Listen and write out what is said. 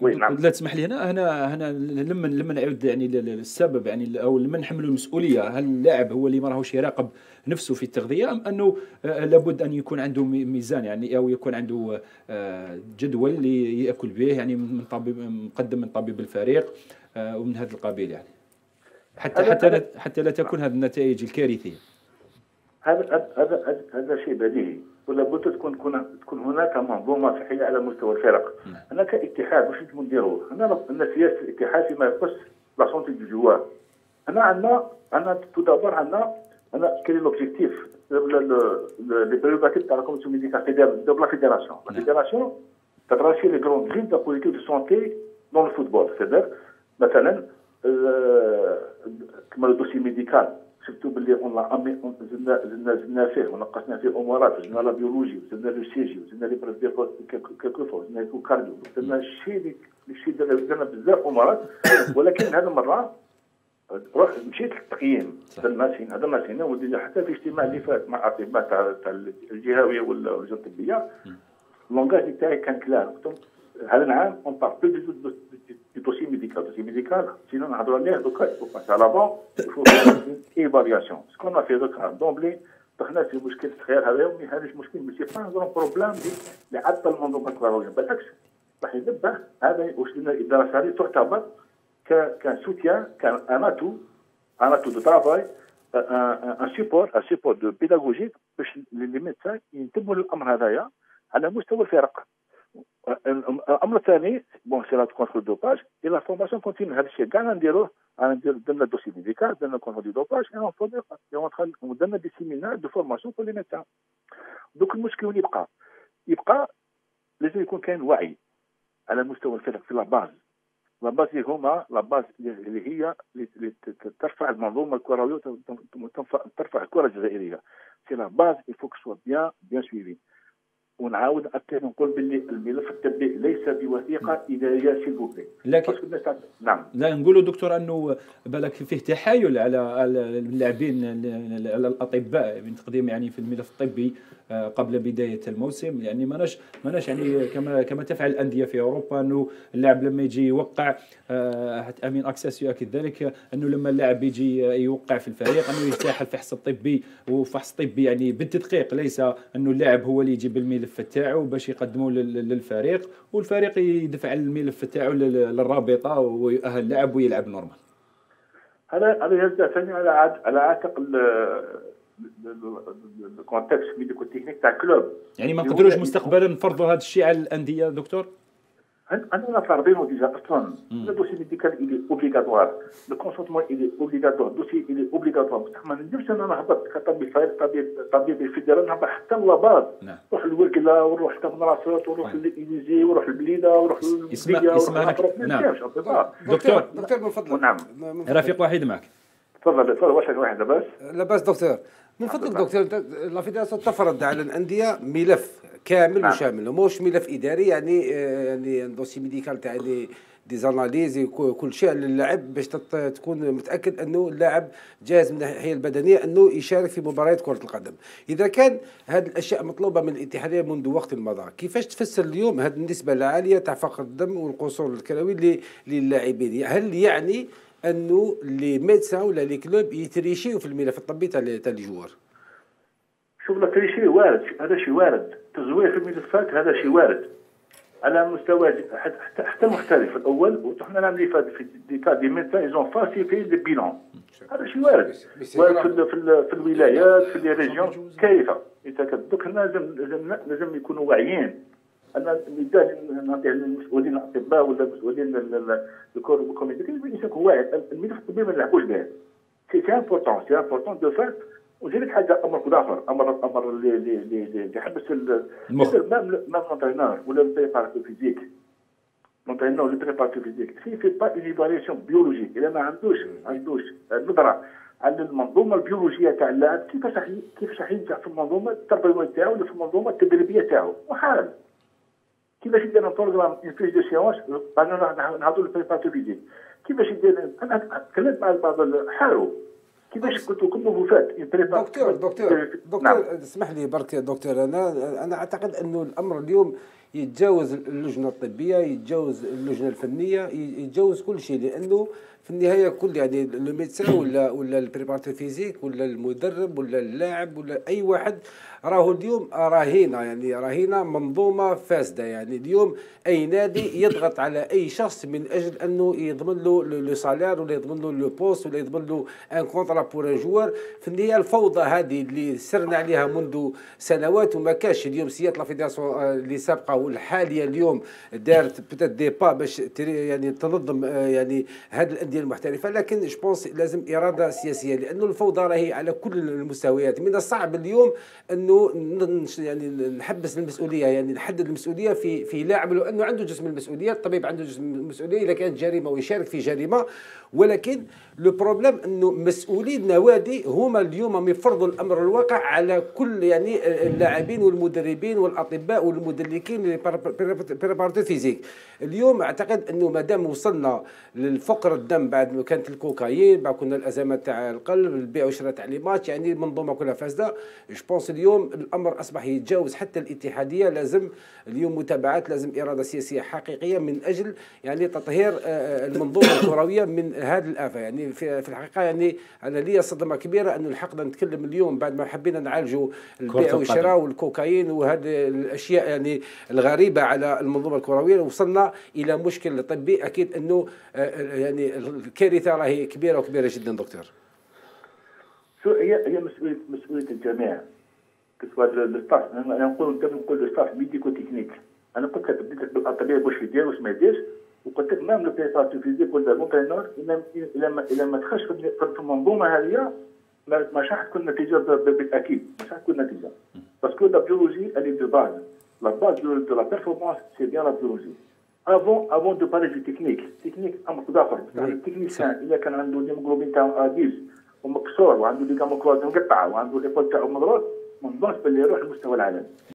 وي نعم. لا تسمح لي هنا هنا هنا لما لما نعود يعني السبب يعني أو لما نحملوا المسؤولية. هل اللاعب هو اللي ما راهوش يراقب نفسه في التغذية أم أنه آه، لابد أن يكون عنده ميزان يعني أو يكون عنده آه، جدول اللي ياكل به يعني من طبيب مقدم من طبيب الفريق آه، ومن هذا القبيل يعني. حتى حتى لا حتى لا تكون هذه النتائج الكارثية. هذا هذا هذا شيء بديهي. ولا بد تكون تكون تكون هناك منظومه صحيه على مستوى الفرق. نعم. أنا كاتحاد واش نجمو نديرو هنا عندنا سياسة الاتحاد فيما يخص la santé du joueur هنا عندنا عندنا tout d'abord عندنا أنا كاين l'objectif les prérogatives تاع la commission médicale de la fédération la fédération ت tracer les grandes lignes تاع politique de santé dans le football c'est-à-dire مثلا كما le dossier médical شفتوا باللي اون زدنا زدنا زدنا فيه ونقصنا فيه امورات زدنا لا بيولوجي وزدنا لو سي جي وزدنا لي بريف كيلكو فوا زدنا لو كارديو زدنا الشيء اللي الشيء درنا بزاف امورات ولكن هذه المره روح مشيت للتقييم هذا الماسين هذا الماسين وديجا حتى في الاجتماع اللي فات مع الاطباء تاع الجهويه ولا اللجنه الطبيه اللونجاج تاعي كان كلار هذا العام اون بار بلو donc, il faut passer à l'avant, il faut faire une évaluation. Ce qu'on a fait d'emblée, دخلنا في مشكل صغير هذا و mais هذا مشكل ماشي pas un problème اللي عطل المنظومه الكرويه بالعكس راح ينبه هذا واش لنا الاداره هذه تعتبر comme soutien comme un atout un atout de travail un support un support de pédagogique باش les médecins ينتبهوا للامر هذايا على مستوى الفرق الأمر الثاني bon c'est le contrôle dopage et la formation continue. هذا الشيء كاع نديروه. أنا درنا dossier médical درنا contrôle de dopage درنا des séminaires de formation les médecins donc المشكل وين يبقى؟ يبقى لازم يكون كاين وعي على مستوى الفرق في la base la base هما la base اللي هي اللي ترفع المنظومة الكروية ترفع الكرة الجزائرية. c'est la base il faut que soit bien bien suivi ونعاود أكد نقول باللي الملف الطبي ليس بوثيقة اداريه s'il vous plaît لكن نعم. لا نقولوا دكتور أنه بالك فيه تحايل على اللاعبين على الأطباء من تقديم يعني في الملف الطبي. قبل بداية الموسم. يعني ماناش ماناش يعني كما كما تفعل الأندية في أوروبا أنه اللاعب لما يجي يوقع آه، أمين اكسس يؤكد ذلك أنه لما اللاعب يجي يوقع في الفريق أنه يرتاح الفحص الطبي وفحص طبي يعني بالتدقيق ليس أنه اللاعب هو اللي يجيب الملف تاعو باش يقدمه للفريق والفريق يدفع الملف تاعو للرابطة ويؤهل اللاعب ويلعب normal. هذا هذا يرجع ثاني على على عاتق ال contexte médico-technique تاع club يعني ما نقدروش مستقبلا نفرضوا هذا الشيء على الأندية دكتور؟ عندنا فارضينه déjà أصلا. le dossier médical il est obligatoire le consentement il est obligatoire dossier il est obligatoire بصح ما نديرش أنا نهبط كطبيب فايق طبيب طبيب ال fédéral نهبط حتى la base نروح للوكله ونروح حتى مناصات ونروح للإليزي ونروح للبليده ونروح للبيديا اسمع نعم دكتور دكتور من فضلك نعم رفيق واحد معك. تفضل تفضل واش واحد لاباس لاباس دكتور. من فضلك دكتور. la fédération تفرض على الأندية ملف كامل نعم. وشامل وماهوش ملف إداري يعني آه، يعني dossier médical تاع les des analyses كل شيء للاعب باش تكون متأكد أنه اللاعب جاهز من الناحية البدنية أنه يشارك في مباريات كرة القدم. إذا كان هذه الأشياء مطلوبة من الاتحادية منذ وقت مضى كيفاش تفسر اليوم هذه النسبة العالية تاع فقر الدم والقصور الكلوي للاعبين؟ هل يعني أنه les médecins ولا les clubs يتريشيو في الملف الطبي تاع الجوار شوف تريشي وارد هذا شيء وارد. تزوير في الملفات هذا شيء وارد. على مستوى حتى حتى المحترف الأول وحنا فات في des cas des médecins ils ont falsifié les bilans هذا شيء وارد. وارد في, في, في الولايات في les régions. كيف؟ donc لازم لازم لازم يكونوا واعيين. أنا نعطي المسؤولين الأطباء ولا المسؤولين الكور الميدي يكون واعي. الملف الطبي ما نلعبوش به c'est important c'est important دو فات وزيد حاجة أمر آخر. أمر أمر اللي اللي اللي يحبس المخ. même l'entraîneur ولا ال préparateur physique l'entraîneur ولا ال préparateur physique في في با évaluation biologique اذا ما عندوش عندوش نظره على المنظومه البيولوجيه تاع اللاعب كيفاش راح كيفاش راح ينجح في المنظومة؟ التربويه تاعو ولا في المنظومة؟ التدريبية تاعو. محال كيفاش يدير un programme une fiche de séance نهضروا ال préparateur physique كيفاش يدير أنا تكلمت مع بعض حاروا كيفاش قلت لكم وفات دكتور دكتور دكتور. اسمح لي برك دكتور أنا أنا اعتقد انه الامر اليوم يتجاوز اللجنة الطبية يتجاوز اللجنة الفنية يتجاوز كل شيء لأنه في النهاية كل يعني لو ولا ولا ال préparateur physique ولا المدرب ولا اللاعب ولا أي واحد راهو اليوم رهينه يعني رهينه منظومة فاسدة. يعني اليوم أي نادي يضغط على أي شخص من أجل أنه يضمن له le salaire ولا يضمن له le poste ولا يضمن له un contrat pour un joueur في النهاية الفوضى هذه اللي سرنا عليها منذ سنوات وما كاش اليوم سيات la fédération اللي سابقة والحاليه اليوم دارت peut-être des pas باش يعني تنظم آه، يعني هذه الأندية المحترفة لكن جو لازم إرادة سياسية لأنه الفوضى راهي على كل المستويات. من الصعب اليوم ان انه يعني نحبس المسؤولية يعني نحدد المسؤولية في في لاعب لو أنه عنده جسم المسؤولية الطبيب عنده جسم المسؤولية إذا كانت جريمة ويشارك في جريمة. ولكن le problème أنه مسؤولي النوادي هما اليوم يفرضوا الأمر الواقع على كل يعني اللاعبين والمدربين والأطباء والمدلكين préparateur physique. اليوم أعتقد إنه ما دام وصلنا للفقر الدم بعد ما كانت الكوكايين بعد كنا الازمات تاع القلب البيع وشراء تعليمات يعني المنظومه كلها فاسدة. je pense اليوم الأمر أصبح يتجاوز حتى الاتحادية. لازم اليوم متابعات لازم إرادة سياسية حقيقية من أجل يعني تطهير آه، آه، المنظومة الكروية من هذه الآفة. يعني في, في الحقيقة يعني أنا لي صدمة كبيرة انه الحق نتكلم اليوم بعد ما حبينا نعالجوا البيع والشراء والكوكايين وهذه الأشياء يعني الغريبة على المنظومة الكروية وصلنا إلى مشكل طبي. أكيد إنه آه، يعني الكارثة راهي كبيرة وكبيرة جدا دكتور. هي هي مسؤولية مسؤولية الجميع. que ce soit ال staff أنا نقول قبل نقول staff médico-technique. أنا قلت لك بديت الطبيب واش يدير واش ما يديرش وقلت لك même le préparateur physique ولا l'entraîneur إلا ما إلا ما دخلش في المنظومة هذه مش راح تكون نتيجة بالتاكيد مش راح تكون نتيجة. parce que la biologie اللي de base base de la performance c'est bien la biologie avant avant de parler de technique technique أمر اخر ال technicien اذا كان عنده الهيموغلوبين تاعو à dix ومكسور وعنده ligament croisé مقطعه وعنده l'épaule تاعو مضروب ما نظنش باللي يروح لمستوى العالم